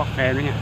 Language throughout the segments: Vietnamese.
บอกแฟนไหมเนี่ย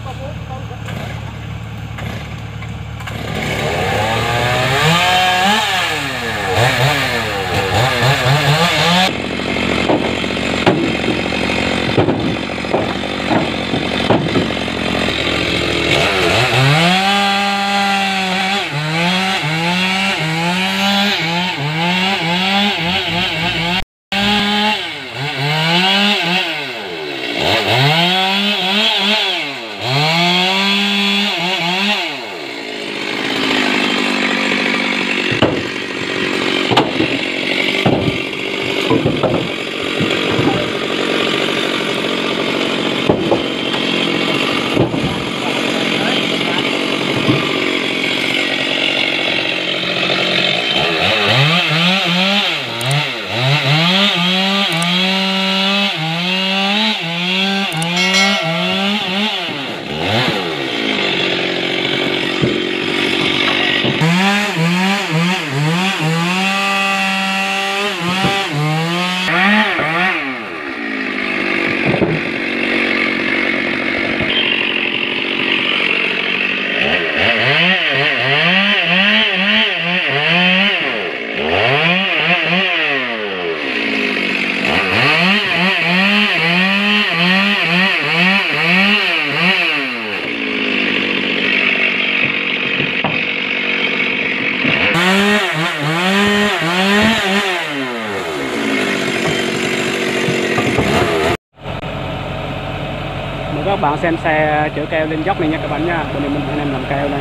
bạn xem xe chở keo lên dốc này nha các bạn nha. Bên này mình anh em làm keo này.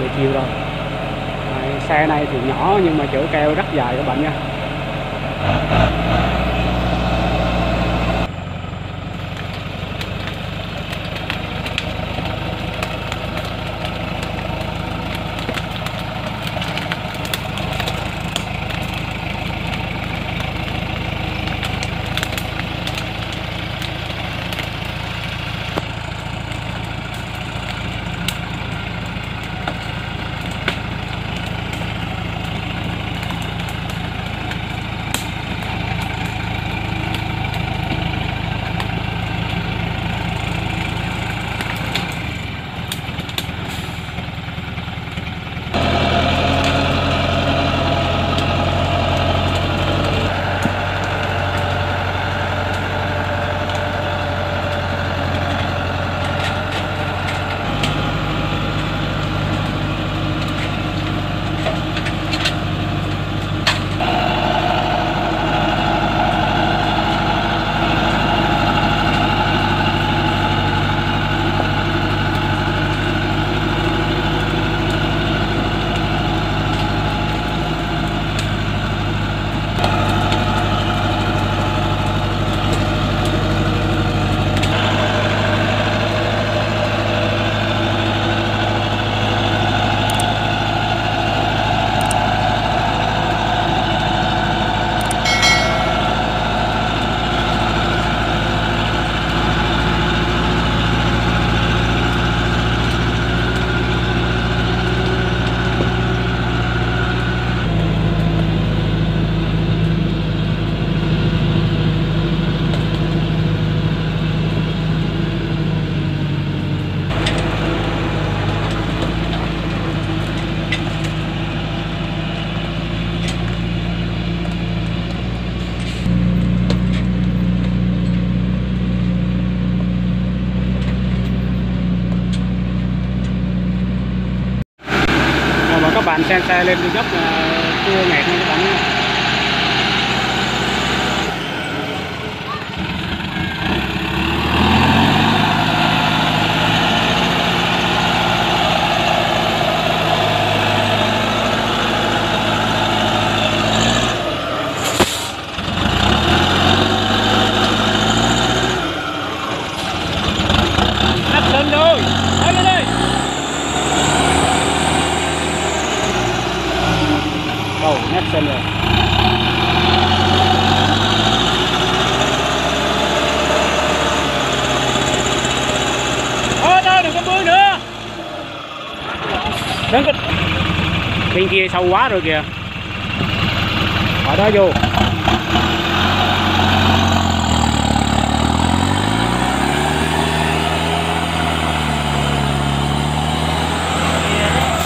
Về chiều rồi. Đấy, xe này thì nhỏ nhưng mà chở keo rất dài các bạn nha. Bạn xem xe lên đi dốc là cua nghẹt nha các bạn nhé xem rồi. Thôi thôi, đừng có bơi nữa. Đừng có... Bên kia sâu quá rồi kìa. Ở đó vô.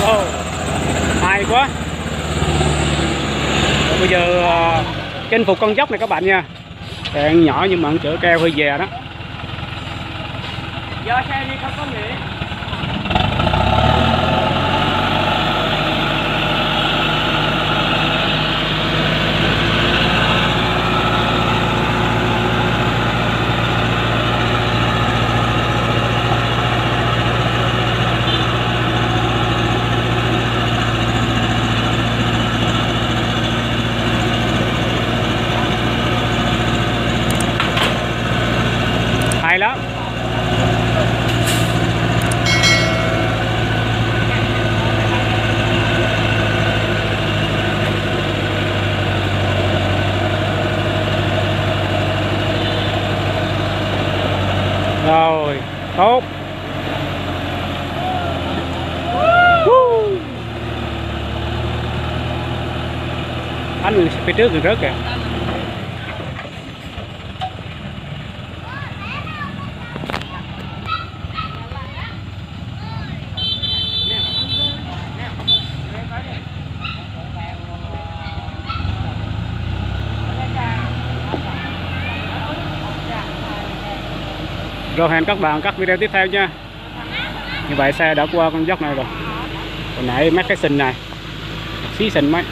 Wow. Hay quá. Bây giờ ờ, chinh phục con dốc này các bạn nha. Đèn nhỏ nhưng mà chở keo hơi về đó. Giờ xe đi không có nghĩa Hay lắm. Rồi, tốt. Woo. Anh phía trước thì rớt kìa. Rồi hẹn các bạn, các video tiếp theo nha. Như vậy xe đã qua con dốc này rồi. Hồi nãy mấy cái sình này. Xí sình mấy.